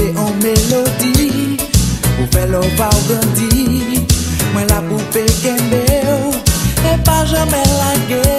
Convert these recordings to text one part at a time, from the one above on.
Te an melodi Pou fè lò pa ou grandi. Mwen la pou pe kembe ou E pa jamè la gen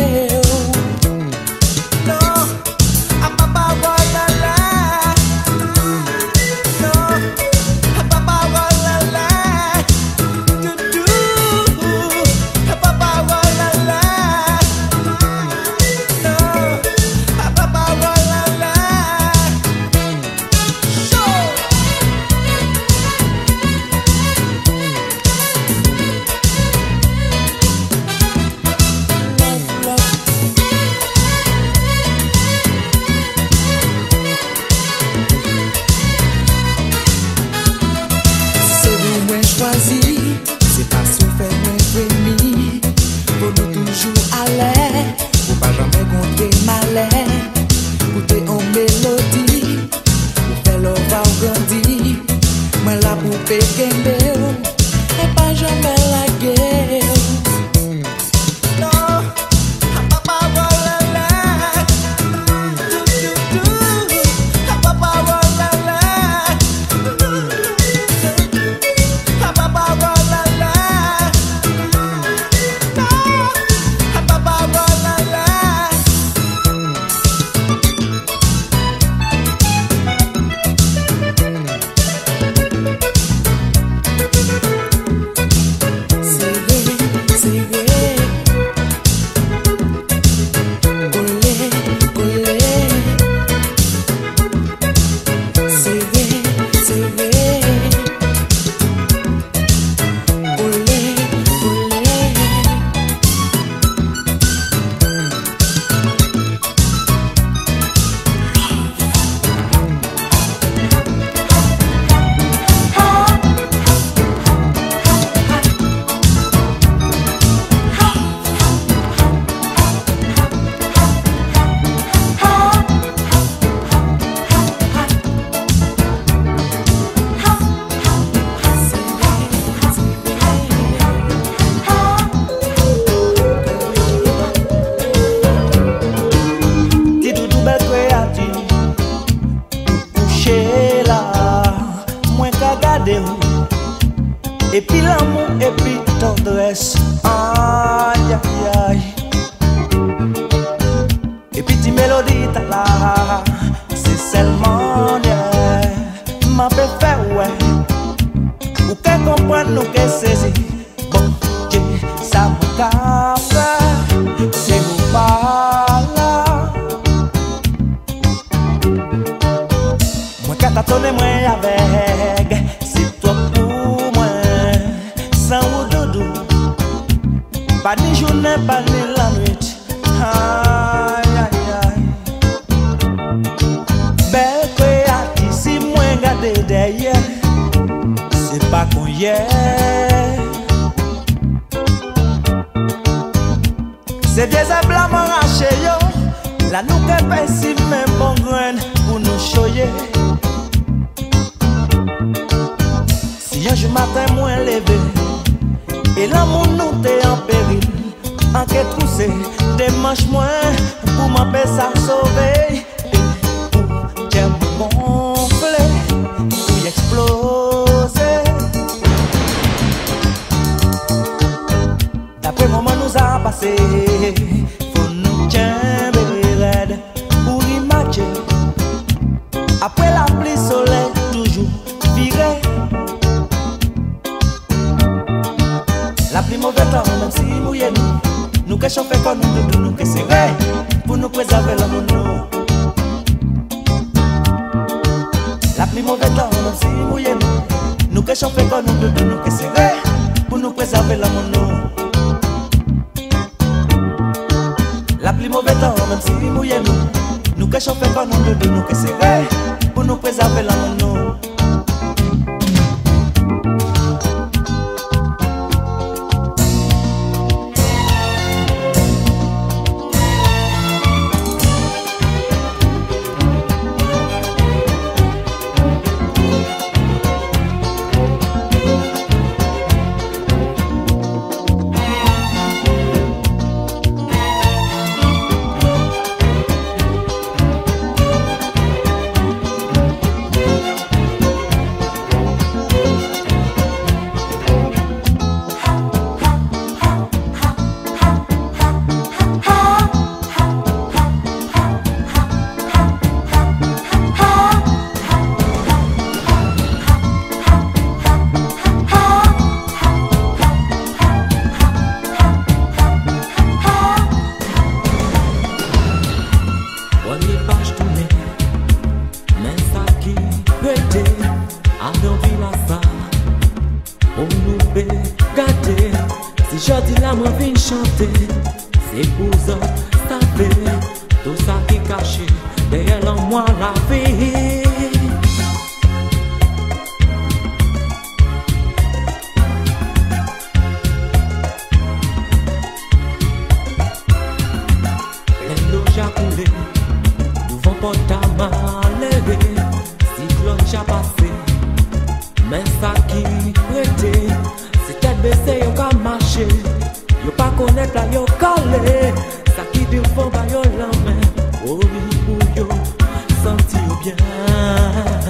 Pas de journée, pas de la nuit Aïe, aïe, aïe Bel kreati si mwen gade deye Se pa konye Se vieze blaman rache yo. La nou kepe si men bon gren pou nou choye Si yonjou maten mwen leve et l'amour nous t'est en péril. Enquête troussée, démange moins Pour m'empêcher ça sauver. Et pour j'aime gonfler Pour y exploser. D'après moment nous a passé nous chauffer comme nous, nous, nous que serré Pour nous préserver l'amour nous. La pluie mauvais temps, même si mouillé nous. Nous que chauffer comme nous, nous, nous que serré Pour nous préserver l'amour nous. La pluie mauvais temps, même si mouillé nous. Nous que chauffer comme nous, nous, nous que serré Pour nous préserver nous. Wanye 啊。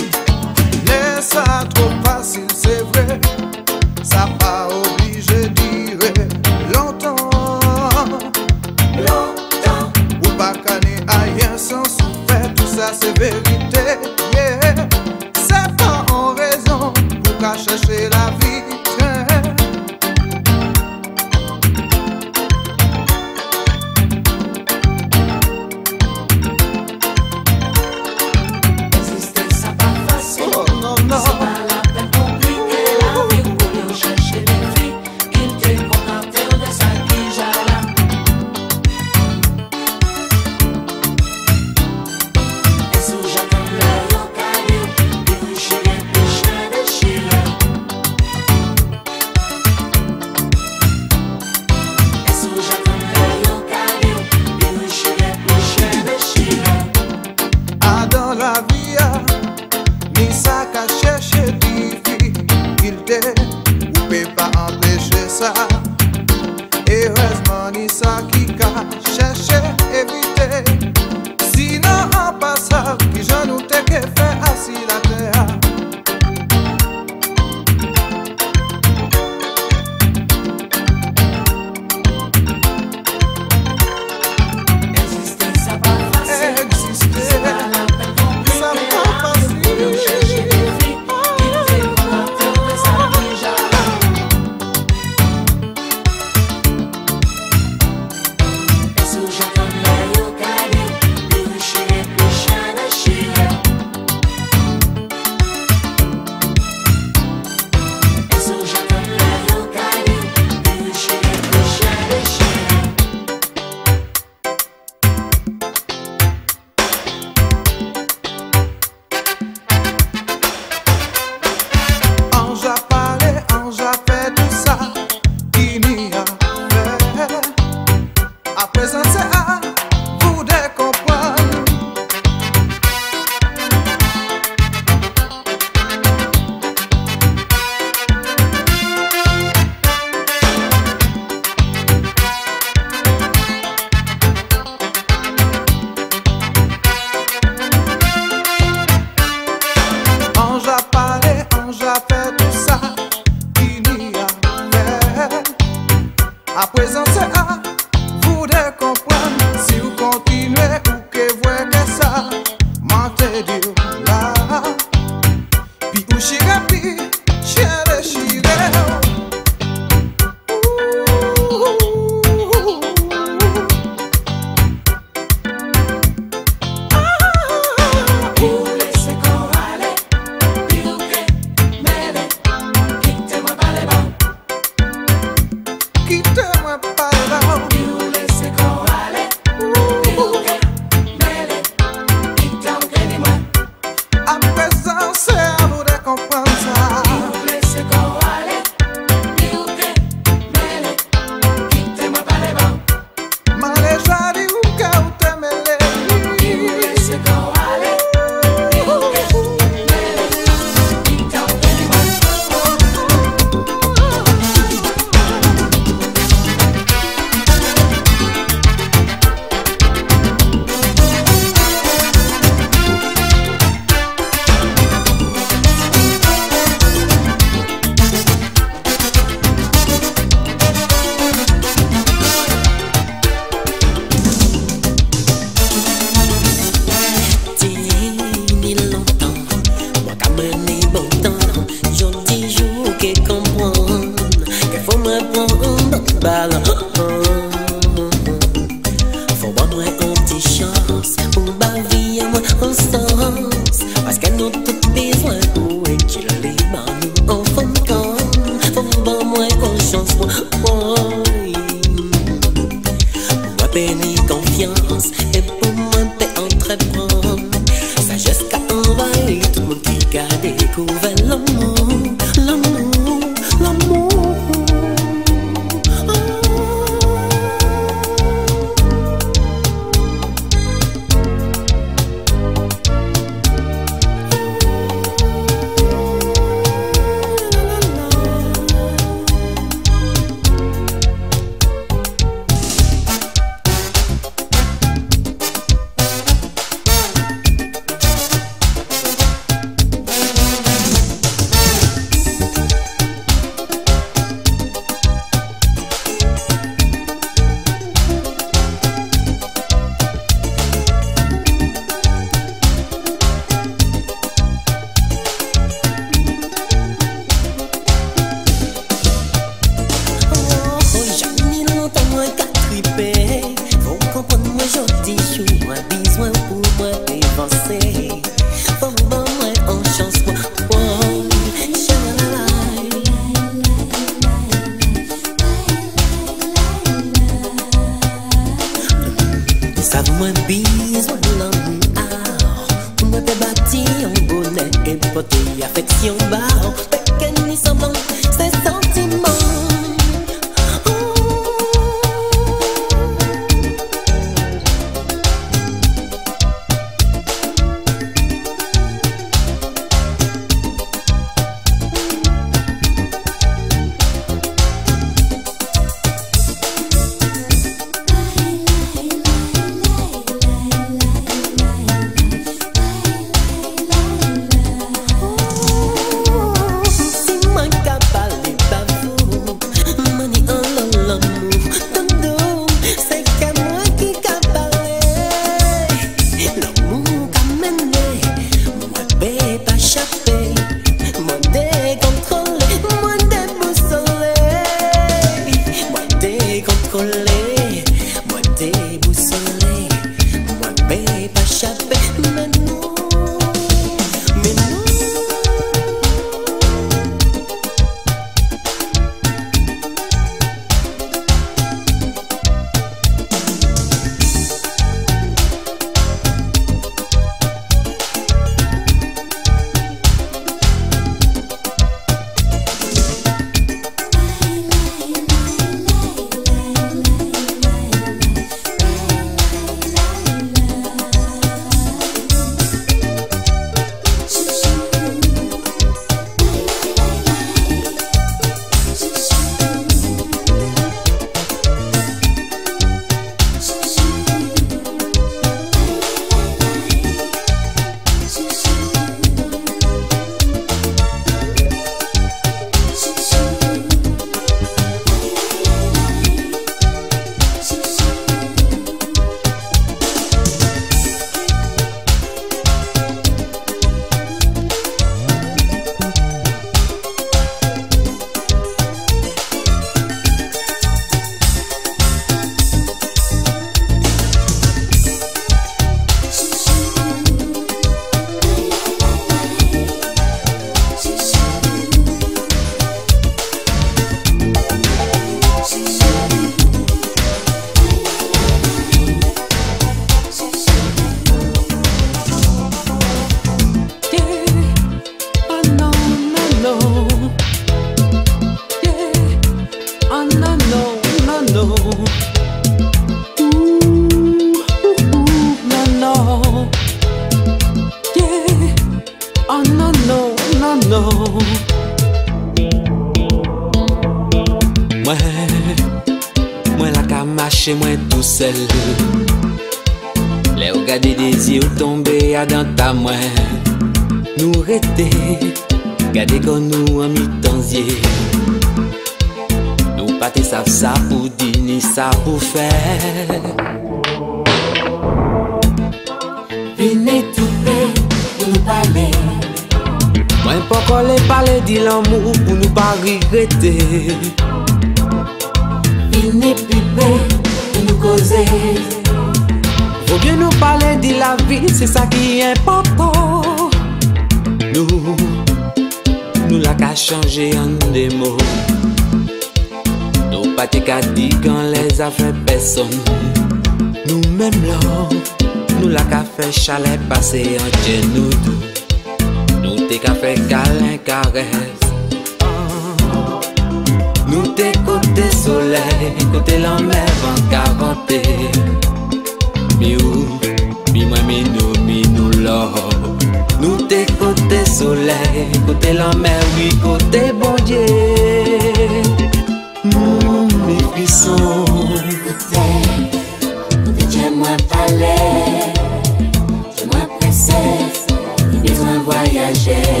share.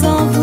Sans.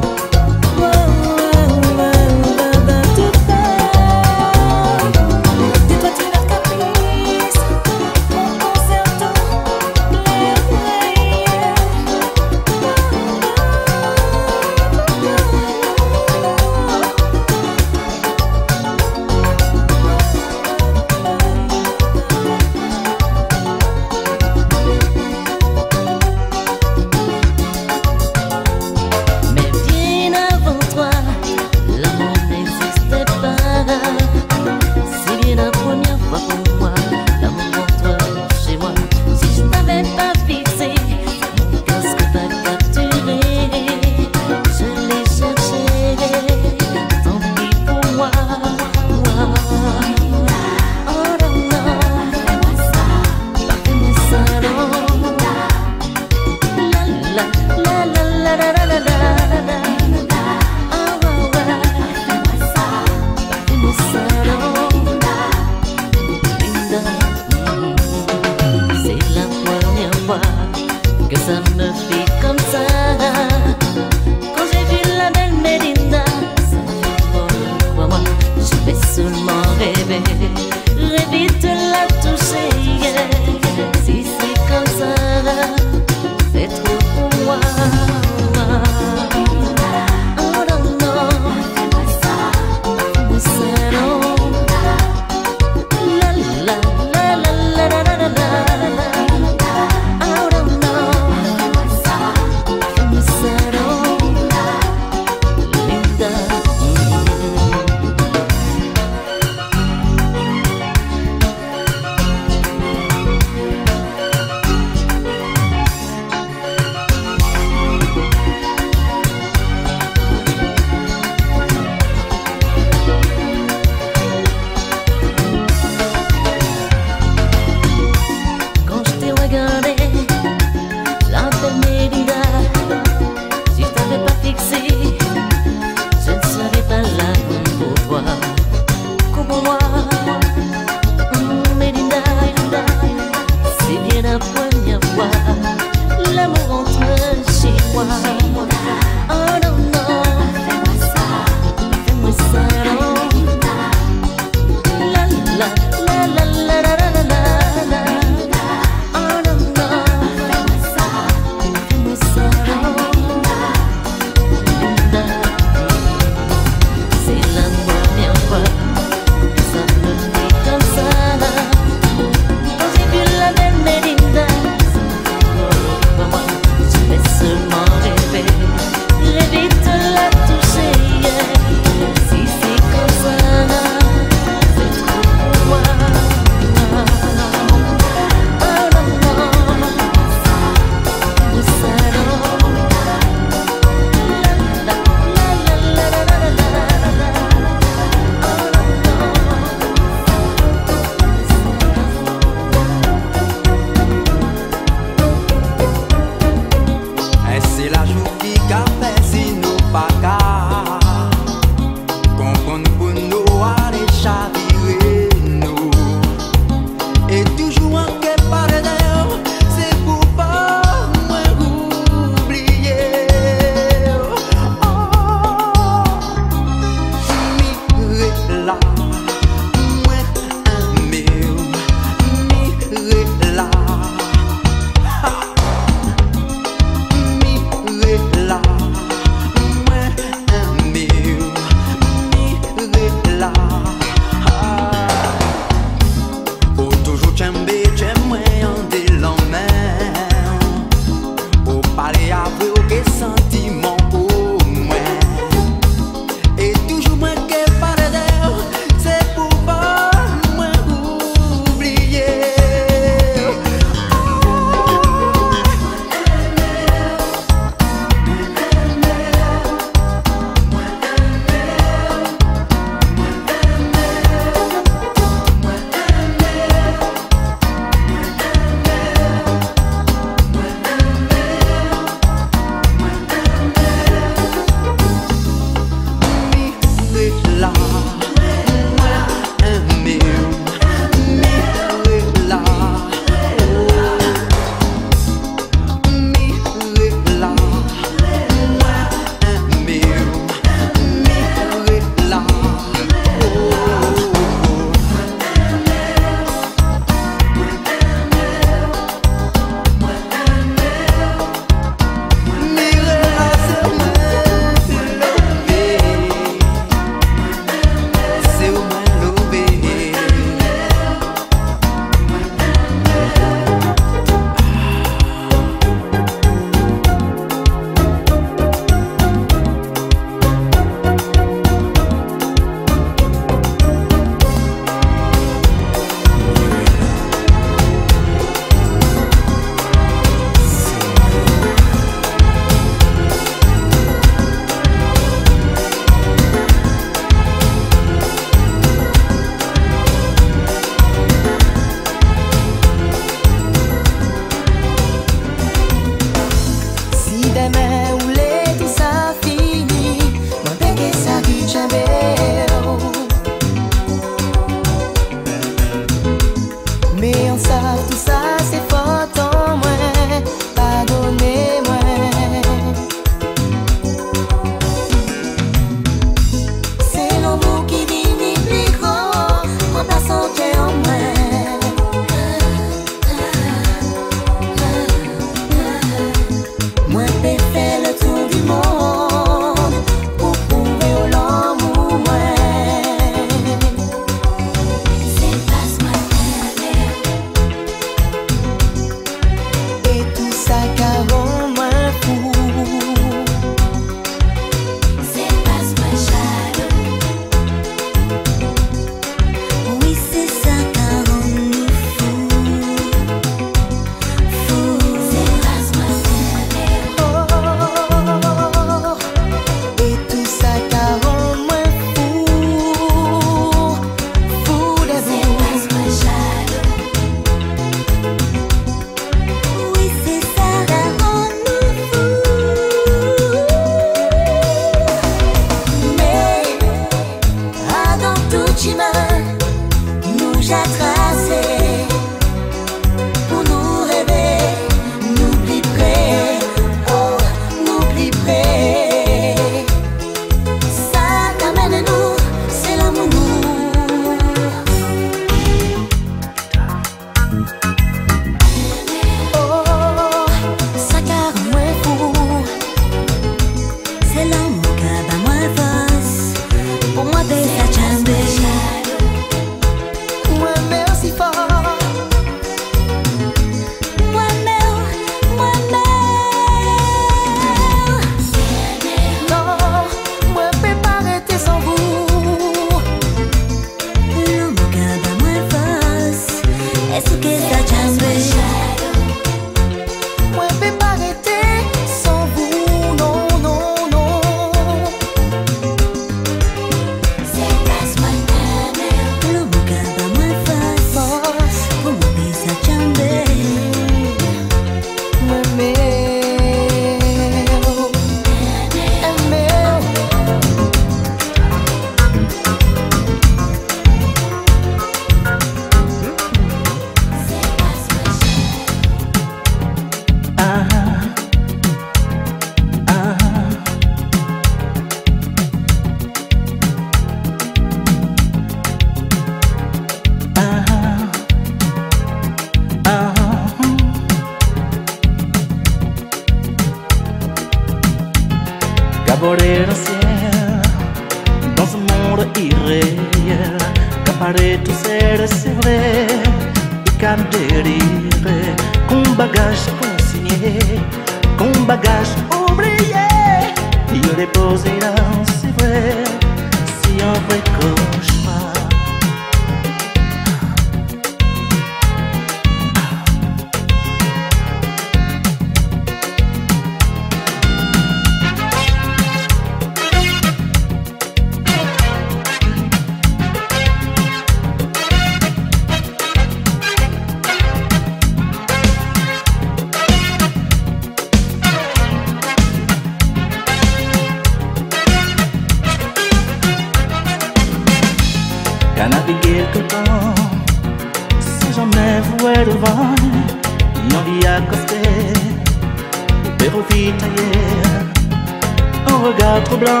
troublant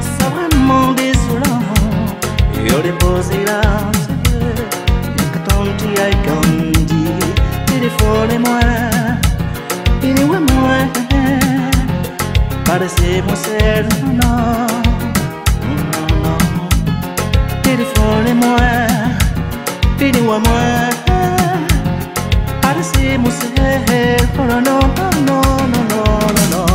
C'est vraiment désolant. Yo déposé là Y'a qu'à ton tu ailles gandhi Téléphone-moi Téléphone-moi Parece mon sel Non, non, non. Téléphone-moi Téléphone-moi Parece mon sel Non, non, non, non, non, non.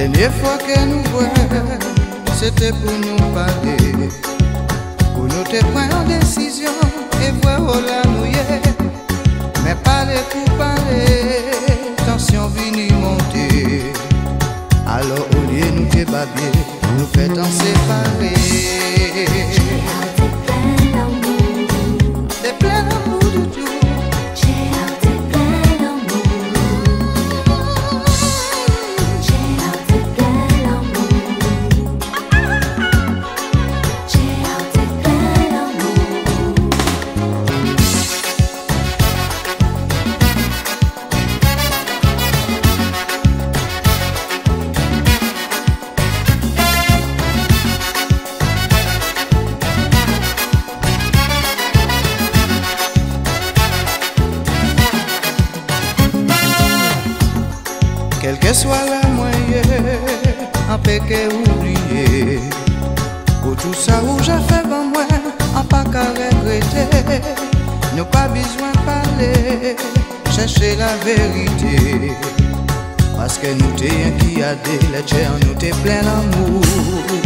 La dernière fois que nous voyons, c'était pour nous parler. Pour nous te prendre en décision et voir où la mouillée. Mais parler pour parler, tension vini monter. Alors au lieu de nous débattre, nous fait en séparer. Parce que nous t'es un qui a des nous t'es plein l'amour.